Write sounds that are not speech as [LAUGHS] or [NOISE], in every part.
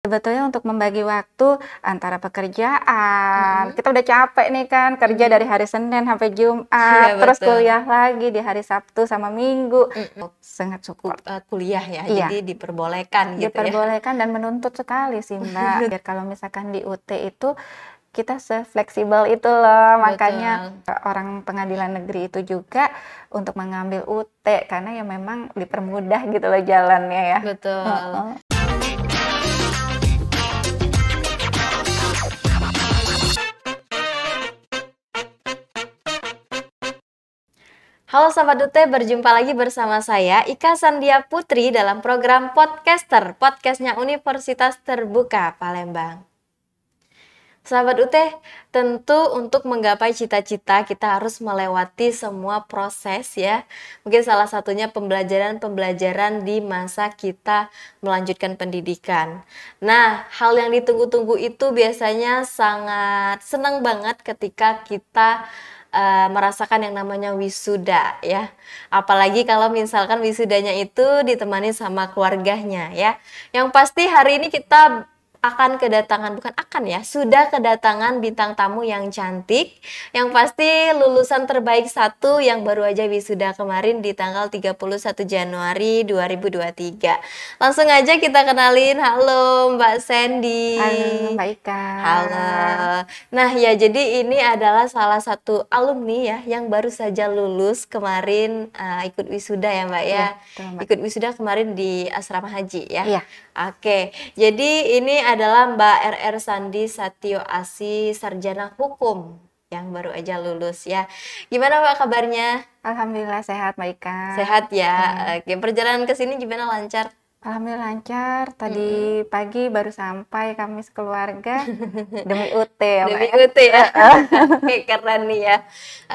Sebetulnya untuk membagi waktu antara pekerjaan, hmm. kita udah capek nih kan kerja hmm. dari hari Senin sampai Jumat, ya, terus kuliah lagi di hari Sabtu sama Minggu, hmm. sangat cukup. Uh, kuliah ya, iya. jadi diperbolehkan gitu ya. Diperbolehkan ya. dan menuntut sekali sih Mbak. [LAUGHS] Biar kalau misalkan di UT itu kita se-fleksibel itu loh, Betul. makanya orang pengadilan negeri itu juga untuk mengambil UT karena ya memang dipermudah gitu loh jalannya ya. Betul. Uh -uh. Halo Sobat Dute, berjumpa lagi bersama saya Ika Sandia Putri dalam program Podcaster, podcastnya Universitas Terbuka Palembang. Sahabat UT, tentu untuk menggapai cita-cita kita harus melewati semua proses ya. Mungkin salah satunya pembelajaran-pembelajaran di masa kita melanjutkan pendidikan. Nah, hal yang ditunggu-tunggu itu biasanya sangat senang banget ketika kita uh, merasakan yang namanya wisuda ya. Apalagi kalau misalkan wisudanya itu ditemani sama keluarganya ya. Yang pasti hari ini kita akan kedatangan bukan akan ya sudah kedatangan bintang tamu yang cantik yang pasti lulusan terbaik satu yang baru aja wisuda kemarin di tanggal 31 Januari 2023 langsung aja kita kenalin. Halo Mbak Sandy. Halo Mbak Ika. Halo. Nah ya jadi ini adalah salah satu alumni ya yang baru saja lulus kemarin uh, ikut wisuda ya Mbak ya, ya betul, ikut wisuda kemarin di asrama haji ya, ya. Oke jadi ini adalah Mbak RR Sandi Satio Asi, sarjana hukum yang baru aja lulus ya. Gimana Mbak kabarnya? Alhamdulillah sehat Mbak Ika. Sehat ya. Hmm. Oke, perjalanan ke sini gimana lancar? Alhamdulillah lancar. Tadi hmm. pagi baru sampai kami sekeluarga [LAUGHS] demi UT ya, Demi ya. UT ya. [LAUGHS] Oke, keren nih ya.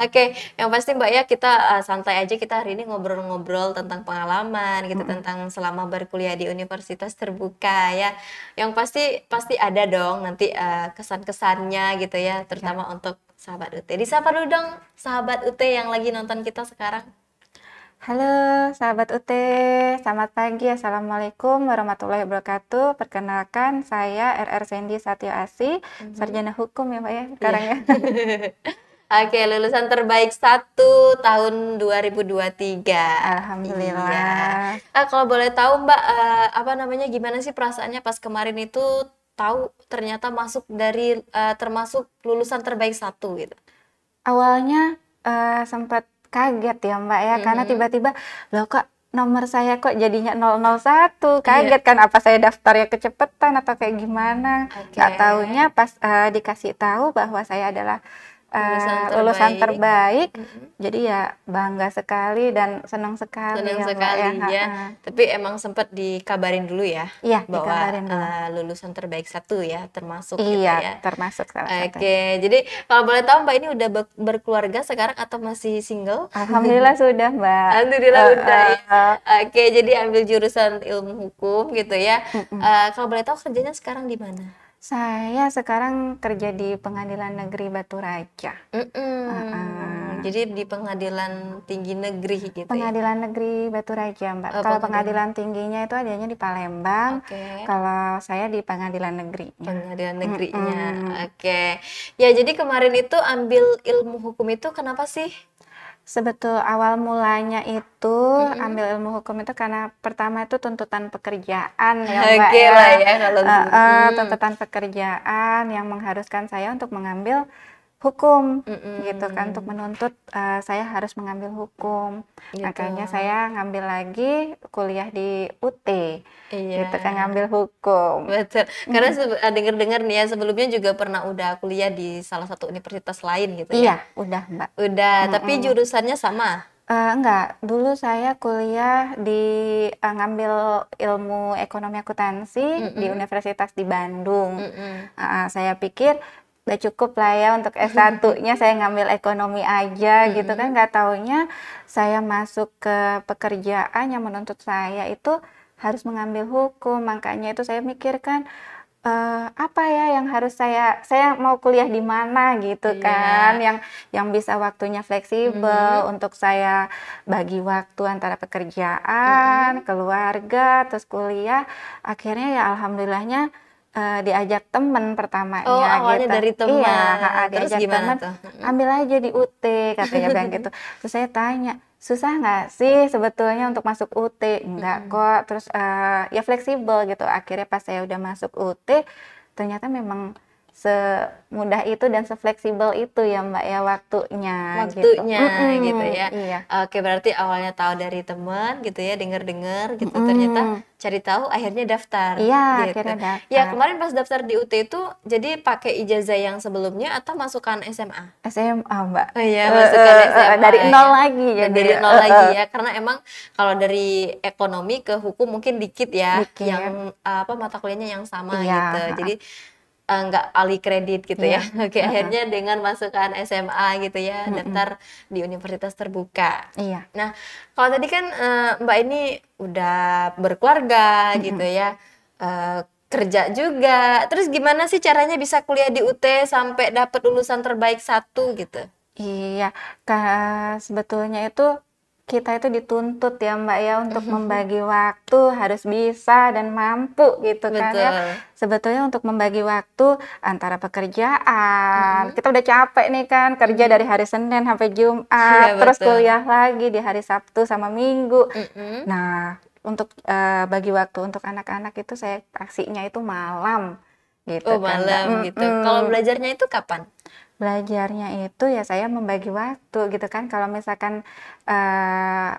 Oke, yang pasti Mbak ya kita uh, santai aja kita hari ini ngobrol-ngobrol tentang pengalaman gitu hmm. tentang selama berkuliah di universitas terbuka ya. Yang pasti pasti ada dong nanti uh, kesan-kesannya gitu ya, terutama ya. untuk sahabat UT. Disapa dulu dong sahabat UT yang lagi nonton kita sekarang. Halo sahabat UT, selamat pagi. Assalamualaikum warahmatullahi wabarakatuh. Perkenalkan saya RR Sandy Satyo Asi, mm-hmm. sarjana hukum ya Mbak ya sekarang yeah. ya. [LAUGHS] Oke, lulusan terbaik satu tahun 2023. Alhamdulillah. Iya. Ah, kalau boleh tahu Mbak, uh, apa namanya gimana sih perasaannya pas kemarin itu tahu ternyata masuk dari uh, termasuk lulusan terbaik satu gitu? Awalnya uh, sempat kaget ya Mbak ya, karena tiba-tiba loh kok nomor saya kok jadinya 001 kaget yeah. kan apa saya daftarnya kecepatan atau kayak gimana okay. nggak taunya pas uh, dikasih tahu bahwa saya adalah lulusan uh, terbaik, lulusan terbaik. Mm -hmm. jadi ya bangga sekali dan senang sekali senang ya, sekali ya, ya. tapi emang sempat dikabarin dulu ya iya, bahwa uh, lulusan terbaik satu ya termasuk gitu iya gitu ya. termasuk salah oke okay. jadi kalau boleh tahu mbak ini udah berkeluarga sekarang atau masih single alhamdulillah [LAUGHS] sudah mbak alhamdulillah uh, udah uh, ya. oke okay, jadi ambil jurusan ilmu hukum gitu ya uh, uh, kalau boleh tahu kerjanya sekarang di mana saya sekarang kerja di Pengadilan Negeri Batu Raja. Mm -mm. Uh -uh. Jadi di Pengadilan Tinggi Negeri gitu. Ya? Pengadilan ya? Negeri Batu Raja, Mbak. Oh, Kalau pengadilan. tingginya itu adanya di Palembang. Okay. Kalau saya di Pengadilan Negeri. Pengadilan Negerinya. Mm -mm. Oke. Okay. Ya, jadi kemarin itu ambil ilmu hukum itu kenapa sih? Sebetul awal mulanya itu mm-hmm. ambil ilmu hukum itu karena pertama itu tuntutan pekerjaan ya [LAUGHS] Mbak okay ya. Lah ya kalau uh, uh, tuntutan pekerjaan yang mengharuskan saya untuk mengambil hukum mm-hmm. gitu kan untuk menuntut uh, saya harus mengambil hukum gitu. makanya saya ngambil lagi kuliah di UT iya. gitu kan ngambil hukum betul karena mm. dengar-dengar nih ya sebelumnya juga pernah udah kuliah di salah satu universitas lain gitu ya iya udah mbak udah mm-hmm. tapi jurusannya sama Uh, enggak, dulu saya kuliah di uh, ngambil ilmu ekonomi akuntansi mm -hmm. di Universitas di Bandung. Mm -hmm. uh, saya pikir udah cukup lah ya untuk S1-nya saya ngambil ekonomi aja gitu kan nggak taunya saya masuk ke pekerjaan yang menuntut saya itu harus mengambil hukum makanya itu saya mikirkan uh, apa ya yang harus saya saya mau kuliah di mana gitu yeah. kan yang yang bisa waktunya fleksibel mm. untuk saya bagi waktu antara pekerjaan, mm. keluarga, terus kuliah. Akhirnya ya alhamdulillahnya uh, diajak temen pertamanya oh, awalnya gitu. dari teman. Iya, ha, Terus diajak gimana teman, tuh? ambil aja di UT katanya bilang gitu. Terus saya tanya, susah nggak sih sebetulnya untuk masuk UT? Enggak kok. Terus uh, ya fleksibel gitu. Akhirnya pas saya udah masuk UT, ternyata memang semudah itu dan sefleksibel itu ya Mbak ya waktunya waktunya gitu, gitu ya iya. oke berarti awalnya tahu dari teman gitu ya denger dengar gitu mm. ternyata cari tahu akhirnya daftar iya gitu. akhirnya daftar ya kemarin pas daftar di UT itu jadi pakai ijazah yang sebelumnya atau masukkan SMA SMA Mbak oh iya masukkan uh, SMA dari ya. nol lagi ya dari nol uh, lagi ya karena emang kalau dari ekonomi ke hukum mungkin dikit ya dikit. yang apa mata kuliahnya yang sama iya. gitu jadi uh, nggak alih kredit gitu yeah. ya. [LAUGHS] Oke, uh-huh. akhirnya dengan masukkan SMA gitu ya, uh-huh. daftar di universitas terbuka. Iya. Nah, kalau tadi kan uh, Mbak ini udah berkeluarga uh-huh. gitu ya. Uh, kerja juga. Terus gimana sih caranya bisa kuliah di UT sampai dapat lulusan terbaik satu gitu? Iya, kak sebetulnya itu kita itu dituntut ya Mbak ya untuk membagi waktu harus bisa dan mampu gitu kan ya. Sebetulnya untuk membagi waktu antara pekerjaan, kita udah capek nih kan kerja dari hari Senin sampai Jumat, Iya, terus betul. kuliah lagi di hari Sabtu sama Minggu. Nah, untuk eh, bagi waktu untuk anak-anak itu saya aksinya itu malam gitu Oh, kan, malam gitu. Mm-mm. Kalau belajarnya itu kapan? Belajarnya itu ya saya membagi waktu gitu kan. Kalau misalkan eh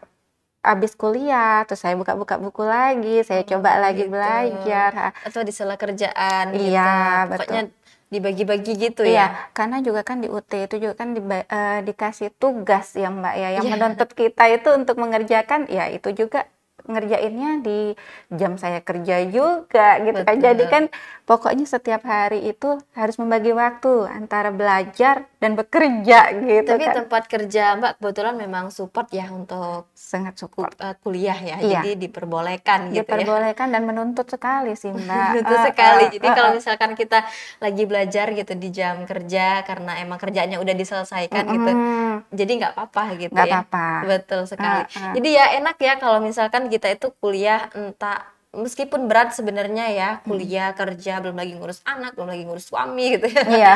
habis kuliah, terus saya buka-buka buku lagi, saya Oh, coba lagi gitu. belajar. Atau di sela kerjaan gitu. Iya, Pokoknya dibagi-bagi gitu Iya, ya. karena juga kan di UT itu juga kan diba- eh, dikasih tugas ya Mbak ya, yang Iya. menuntut kita itu untuk mengerjakan, ya itu juga ngerjainnya di jam saya kerja juga gitu kan. Jadi Betul. kan pokoknya setiap hari itu harus membagi waktu antara belajar dan bekerja gitu Tapi kan. tempat kerja Mbak kebetulan memang support ya untuk Sangat support. eh, kuliah ya. Iya. Jadi diperbolehkan gitu ya. Diperbolehkan dan menuntut sekali sih Mbak. [LAUGHS] Betul Eh, sekali. eh, Jadi eh, kalau misalkan kita lagi belajar gitu di jam kerja karena emang kerjaannya udah diselesaikan gitu. Mm-mm. Jadi nggak apa-apa gitu Nggak ya. apa-apa. Betul sekali. Eh, eh. Jadi ya enak ya kalau misalkan kita itu kuliah entah meskipun berat sebenarnya ya kuliah kerja belum lagi ngurus anak belum lagi ngurus suami gitu ya. Iya,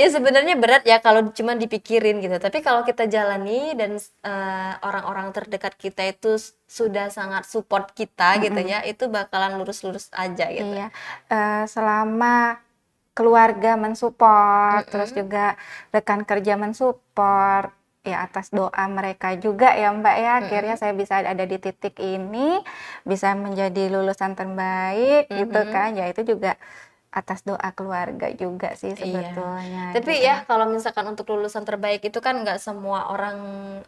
ya sebenarnya berat ya kalau cuma dipikirin gitu. Tapi kalau kita jalani dan eh, orang-orang terdekat kita itu sudah sangat support kita gitu ya itu bakalan lurus-lurus aja gitu. Iya, Eh, selama keluarga mensupport, terus Mm-mm. juga rekan kerja mensupport, ya atas doa mereka juga ya Mbak ya, akhirnya saya bisa ada di titik ini, bisa menjadi lulusan terbaik gitu Mhm. kan, ya itu juga atas doa keluarga juga sih Iya. sebetulnya. tapi gitu. ya kalau misalkan untuk lulusan terbaik itu kan nggak semua orang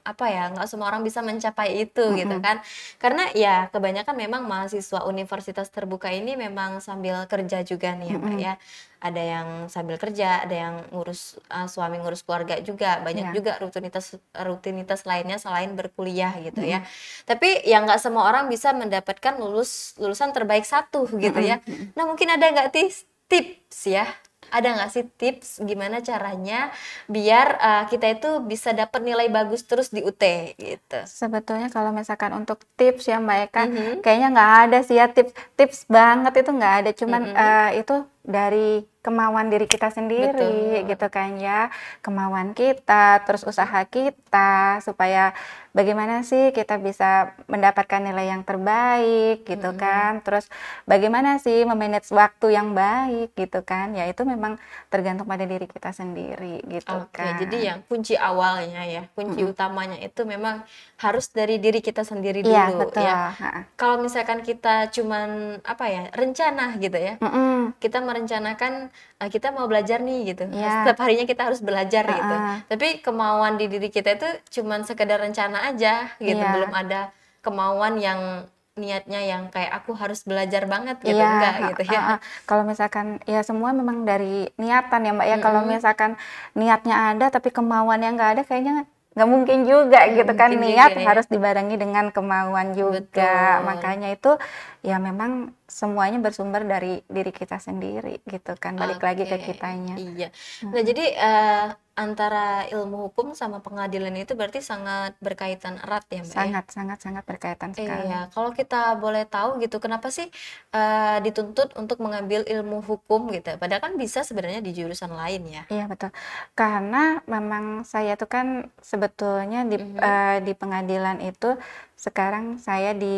apa ya nggak semua orang bisa mencapai itu gitu Mm-mm. kan karena ya kebanyakan memang mahasiswa universitas terbuka ini memang sambil kerja juga nih ya Mbak Mm-mm. ya ada yang sambil kerja ada yang ngurus uh, suami ngurus keluarga juga banyak Iya. juga rutinitas rutinitas lainnya selain berkuliah gitu ya tapi ya nggak semua orang bisa mendapatkan lulus lulusan terbaik satu gitu ya nah mungkin ada nggak tis tips ya ada nggak sih tips gimana caranya biar uh, kita itu bisa dapat nilai bagus terus di UT gitu Sebetulnya kalau misalkan untuk tips ya Mbak Eka, Mhm. kayaknya nggak ada sih ya tips tips banget itu nggak ada, cuman Mhm. eh, itu dari kemauan diri kita sendiri Betul. gitu kan ya, kemauan kita, terus usaha kita supaya bagaimana sih kita bisa mendapatkan nilai yang terbaik gitu Mhm. kan, terus bagaimana sih memanage waktu yang baik gitu kan, ya itu memang tergantung pada diri kita sendiri gitu Oke, kan. jadi yang kunci awalnya ya, kunci Mm-mm. utamanya itu memang harus dari diri kita sendiri Iya dulu betul. ya. Kalau misalkan kita cuman apa ya, rencana gitu ya. Mm-mm. Kita merencanakan eh, kita mau belajar nih gitu. Iya. Setiap harinya kita harus belajar gitu. Ha-ha. Tapi kemauan di diri kita itu cuman sekedar rencana aja gitu, Iya. belum ada kemauan yang niatnya yang kayak aku harus belajar banget gitu, Iya, enggak gitu ya. ha. Kalau misalkan ya semua memang dari niatan ya Mbak ya. Kalau Mm-mm. misalkan niatnya ada tapi kemauannya nggak ada, kayaknya nggak mungkin juga Nggak gitu kan. Niat juga ya. harus dibarengi dengan kemauan juga. Betul. Makanya itu ya memang semuanya bersumber dari diri kita sendiri gitu kan balik okay. lagi ke kitanya iya nah jadi uh, antara ilmu hukum sama pengadilan itu berarti sangat berkaitan erat ya mbak sangat ya? sangat sangat berkaitan sekali iya kalau kita boleh tahu gitu kenapa sih uh, dituntut untuk mengambil ilmu hukum gitu padahal kan bisa sebenarnya di jurusan lain ya iya betul karena memang saya tuh kan sebetulnya di mm -hmm. uh, di pengadilan itu sekarang saya di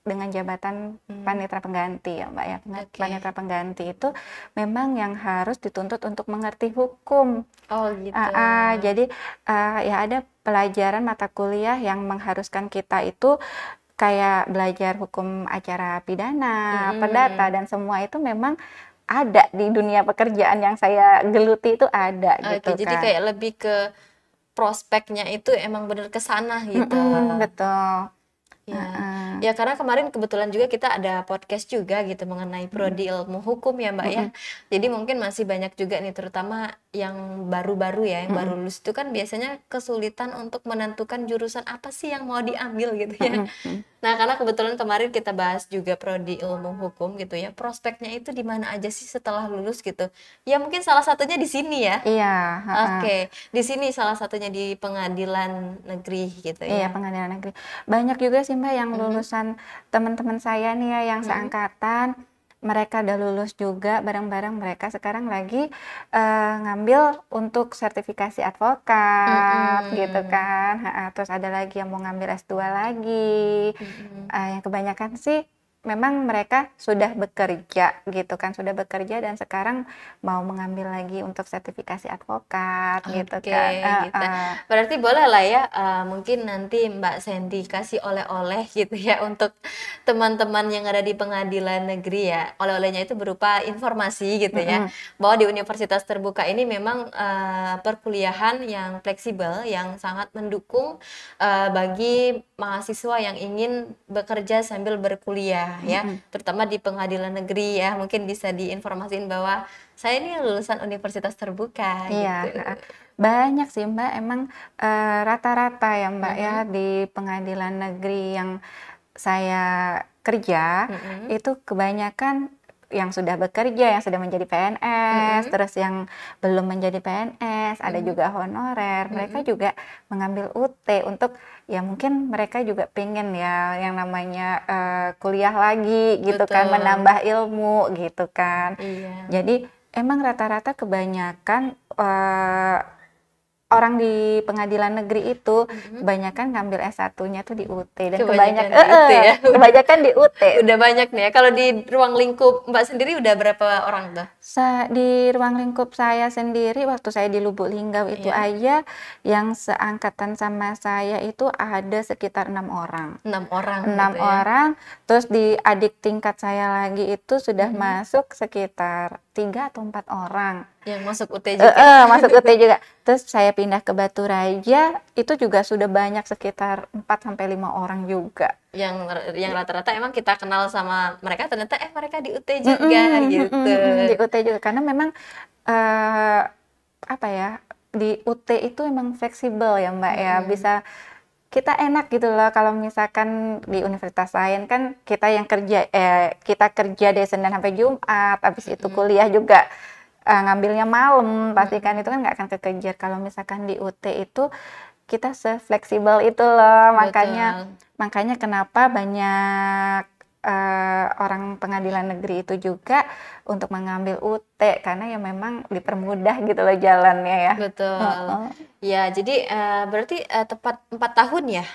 dengan jabatan hmm. panitra pengganti ya mbak ya okay. panitra pengganti itu memang yang harus dituntut untuk mengerti hukum oh gitu uh, uh, jadi uh, ya ada pelajaran mata kuliah yang mengharuskan kita itu kayak belajar hukum acara pidana hmm. perdata dan semua itu memang ada di dunia pekerjaan yang saya geluti itu ada okay, gitu kan jadi kayak lebih ke prospeknya itu emang bener ke sana gitu. Mm -hmm, betul. Ya. Uh-uh. ya karena kemarin kebetulan juga kita ada podcast juga gitu mengenai prodi ilmu hukum ya Mbak ya. Jadi mungkin masih banyak juga nih terutama yang baru-baru ya, yang baru lulus itu kan biasanya kesulitan untuk menentukan jurusan apa sih yang mau diambil gitu ya. Nah, karena kebetulan kemarin kita bahas juga prodi ilmu hukum gitu ya. Prospeknya itu di mana aja sih setelah lulus gitu. Ya mungkin salah satunya di sini ya. Iya, Oke, okay. di sini salah satunya di pengadilan negeri gitu ya. Iya, pengadilan negeri. Banyak juga sih Mbak yang lulusan mm -hmm. teman-teman saya nih ya yang mm -hmm. seangkatan mereka udah lulus juga bareng-bareng mereka sekarang lagi uh, ngambil untuk sertifikasi advokat mm -hmm. gitu kan terus ada lagi yang mau ngambil S2 lagi mm -hmm. uh, yang kebanyakan sih memang mereka sudah bekerja gitu kan sudah bekerja dan sekarang mau mengambil lagi untuk sertifikasi advokat okay, gitu kan. Uh, gitu. Uh, berarti boleh lah ya uh, mungkin nanti Mbak Sandy kasih oleh-oleh gitu ya [LAUGHS] untuk teman-teman yang ada di pengadilan negeri ya. Oleh-olehnya itu berupa informasi gitu ya. Mm -hmm. bahwa di universitas terbuka ini memang uh, perkuliahan yang fleksibel yang sangat mendukung uh, bagi mahasiswa yang ingin bekerja sambil berkuliah ya, mm-hmm. terutama di pengadilan negeri ya, mungkin bisa diinformasikan bahwa saya ini lulusan universitas terbuka. Iya, gitu. banyak sih Mbak, emang uh, rata-rata ya Mbak mm-hmm. ya di pengadilan negeri yang saya kerja mm-hmm. itu kebanyakan yang sudah bekerja, yang sudah menjadi PNS, mm-hmm. terus yang belum menjadi PNS, ada mm-hmm. juga honorer, mereka mm-hmm. juga mengambil UT untuk ya mungkin mereka juga pengen ya yang namanya uh, kuliah lagi gitu kan, Betul. kan, menambah ilmu gitu kan. Iya. Jadi emang rata-rata kebanyakan uh, orang di pengadilan negeri itu mm-hmm. kebanyakan ngambil S1-nya tuh di UT dan kebanyakan, kebanyakan di UT ya. [LAUGHS] kebanyakan di UT. [LAUGHS] udah banyak nih ya. Kalau di ruang lingkup Mbak sendiri udah berapa orang tuh? Sa di ruang lingkup saya sendiri waktu saya di Lubuk Linggau itu yeah. aja yang seangkatan sama saya itu ada sekitar enam orang. Enam orang. Enam gitu ya. orang. Terus di adik tingkat saya lagi itu sudah mm-hmm. masuk sekitar tiga atau empat orang yang masuk UT juga. Uh, uh, masuk UT juga. Terus saya pindah ke Batu Raja, itu juga sudah banyak sekitar 4 sampai lima orang juga. Yang yang rata-rata emang kita kenal sama mereka ternyata eh mereka di UT juga mm -hmm, gitu. Mm -hmm, di UT juga karena memang uh, apa ya? Di UT itu emang fleksibel ya, Mbak mm -hmm. ya. Bisa kita enak gitu loh. Kalau misalkan di universitas lain kan kita yang kerja eh kita kerja dari Senin sampai Jumat habis itu kuliah juga uh, ngambilnya malam pasti kan. Itu kan nggak akan kekejar. Kalau misalkan di UT itu kita sefleksibel itu loh. Makanya Betul. makanya kenapa banyak uh, orang pengadilan negeri itu juga untuk mengambil UT karena ya memang dipermudah gitu loh jalannya ya betul uh -uh. ya jadi uh, berarti uh, tepat empat tahun ya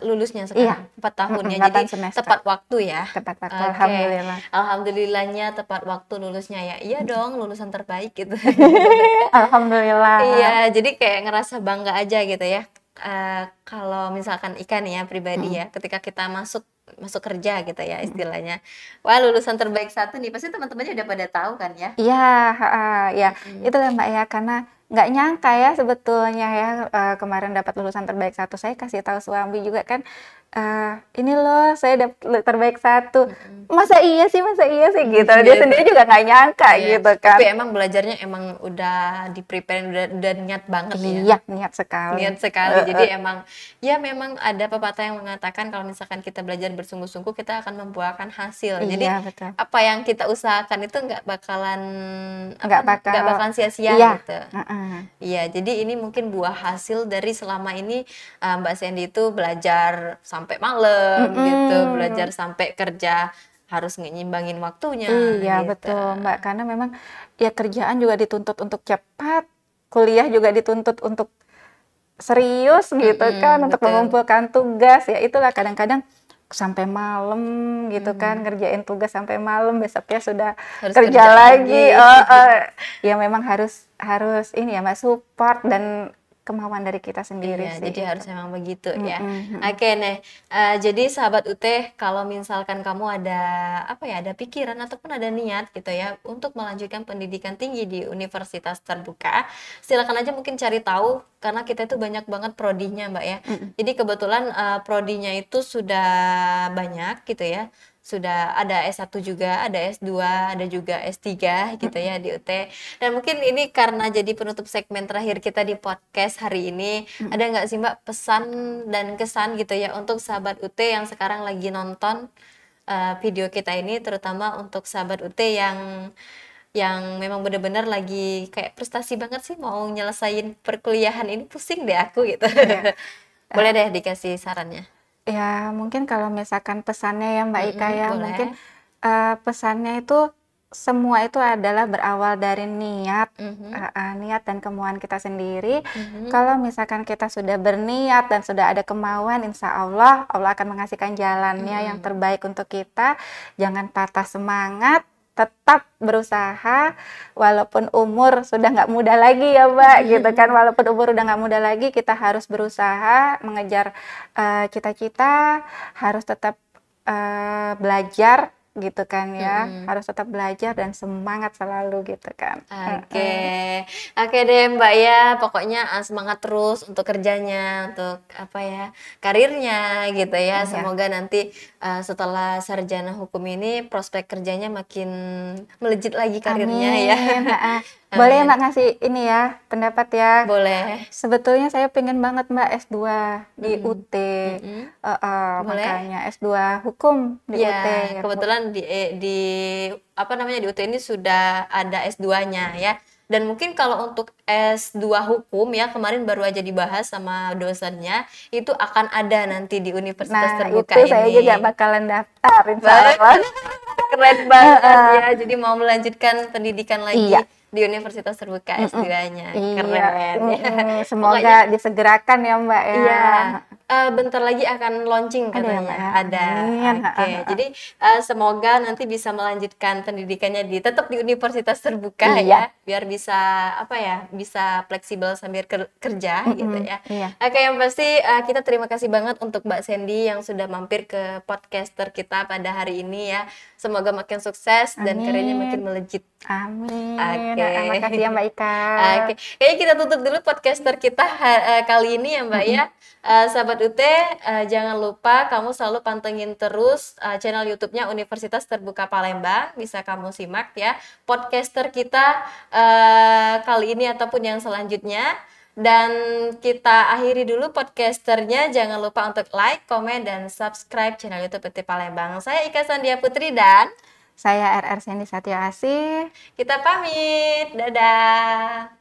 lulusnya sekarang iya. 4 tahun ya jadi semester. tepat waktu ya tepat waktu okay. alhamdulillah alhamdulillahnya tepat waktu lulusnya ya iya dong lulusan terbaik gitu [LAUGHS] alhamdulillah iya jadi kayak ngerasa bangga aja gitu ya uh, kalau misalkan ikan ya pribadi hmm. ya ketika kita masuk masuk kerja gitu ya istilahnya. Wah lulusan terbaik satu nih pasti teman-temannya udah pada tahu kan ya? Iya, uh, ya hmm. itu lah mbak ya karena nggak nyangka ya sebetulnya ya uh, kemarin dapat lulusan terbaik satu saya kasih tahu suami juga kan uh, ini loh saya dapet terbaik satu mm-hmm. masa iya sih masa iya sih gitu dia yeah. sendiri juga nggak nyangka yeah. gitu kan tapi emang belajarnya emang udah di prepare udah udah niat banget ya iya niat sekali niat sekali uh, jadi emang ya memang ada pepatah yang mengatakan kalau misalkan kita belajar bersungguh-sungguh kita akan membuahkan hasil iya, jadi betul. apa yang kita usahakan itu nggak bakalan nggak bakal nggak bakalan sia-sia iya. gitu uh-uh. iya jadi ini mungkin buah hasil dari selama ini uh, Mbak Sandy itu belajar sampai malam mm-hmm. gitu belajar sampai kerja harus nyimbangin waktunya iya gitu. betul mbak karena memang ya kerjaan juga dituntut untuk cepat kuliah juga dituntut untuk serius gitu mm-hmm, kan untuk mengumpulkan tugas ya itulah kadang-kadang sampai malam gitu hmm. kan ngerjain tugas sampai malam besoknya sudah harus kerja, kerja lagi, lagi. Oh, oh. [LAUGHS] ya memang harus harus ini ya mbak support dan kemauan dari kita sendiri iya, sih. Jadi gitu. harus memang begitu mm -hmm. ya. Oke okay, nih, uh, jadi sahabat UT kalau misalkan kamu ada apa ya, ada pikiran ataupun ada niat gitu ya untuk melanjutkan pendidikan tinggi di universitas terbuka, silakan aja mungkin cari tahu karena kita itu banyak banget prodinya mbak ya. Mm -hmm. Jadi kebetulan uh, prodinya itu sudah banyak gitu ya sudah ada S1 juga, ada S2, ada juga S3 gitu ya di UT. Dan mungkin ini karena jadi penutup segmen terakhir kita di podcast hari ini, hmm. ada nggak sih Mbak pesan dan kesan gitu ya untuk sahabat UT yang sekarang lagi nonton uh, video kita ini, terutama untuk sahabat UT yang yang memang benar-benar lagi kayak prestasi banget sih mau nyelesain perkuliahan ini pusing deh aku gitu. Yeah. [LAUGHS] Boleh deh dikasih sarannya. Ya, mungkin kalau misalkan pesannya ya Mbak Ika ya, boleh. mungkin uh, pesannya itu semua itu adalah berawal dari niat, mm-hmm. uh, uh, niat dan kemauan kita sendiri. Mm-hmm. Kalau misalkan kita sudah berniat dan sudah ada kemauan, insya Allah Allah akan mengasihkan jalannya mm-hmm. yang terbaik untuk kita. Jangan patah semangat, tetap berusaha walaupun umur sudah nggak muda lagi ya mbak hmm. gitu kan walaupun umur udah nggak muda lagi kita harus berusaha mengejar eh, cita-cita uh, harus tetap uh, belajar gitu kan ya. Hmm. harus tetap belajar dan semangat selalu gitu kan. Oke. Okay. oke okay deh mbak ya. Pokoknya ah, semangat terus untuk kerjanya untuk apa ya karirnya gitu ya. Hmm, semoga nanti uh, setelah sarjana hukum ini prospek kerjanya makin melejit lagi karirnya Amin. ya boleh Mbak ngasih ini ya pendapat ya? Boleh. Sebetulnya saya pengen banget Mbak S2 di mm -hmm. UT. Mm -hmm. uh, uh, Boleh. Makanya S2 hukum di ya, UT. Ya, kebetulan di eh, di apa namanya di UT ini sudah ada S2-nya ya. Dan mungkin kalau untuk S2 hukum ya kemarin baru aja dibahas sama dosennya itu akan ada nanti di universitas nah, terbuka itu ini. saya juga bakalan daftar [LAUGHS] Keren banget ya. Jadi mau melanjutkan pendidikan lagi. Iya di Universitas Terbuka S2-nya. Iya. Keren. Mm [LAUGHS] Semoga Pokoknya, disegerakan ya Mbak ya. Iya. Uh, bentar lagi akan launching katanya. Ada. Ya, Ada. Oke. Okay. Jadi uh, semoga nanti bisa melanjutkan pendidikannya di tetap di Universitas Terbuka iya. ya, biar bisa apa ya, bisa fleksibel sambil kerja mm -hmm. gitu ya. Iya. Oke, okay, yang pasti uh, kita terima kasih banget untuk Mbak Sandy yang sudah mampir ke podcaster kita pada hari ini ya. Semoga makin sukses Amin. dan karirnya makin melejit. Amin. Oke. Okay. Terima kasih ya Mbak Ika. Oke. Okay. Kayaknya kita tutup dulu podcaster kita uh, kali ini ya Mbak ya. Uh, sahabat UT, uh, jangan lupa kamu selalu pantengin terus uh, channel YouTube-nya Universitas Terbuka Palembang. Bisa kamu simak ya podcaster kita uh, kali ini ataupun yang selanjutnya. Dan kita akhiri dulu podcasternya. Jangan lupa untuk like, komen, dan subscribe channel YouTube PT Palembang. Saya Ika Sandia Putri dan saya RR Sandy Satya Asih. Kita pamit. Dadah.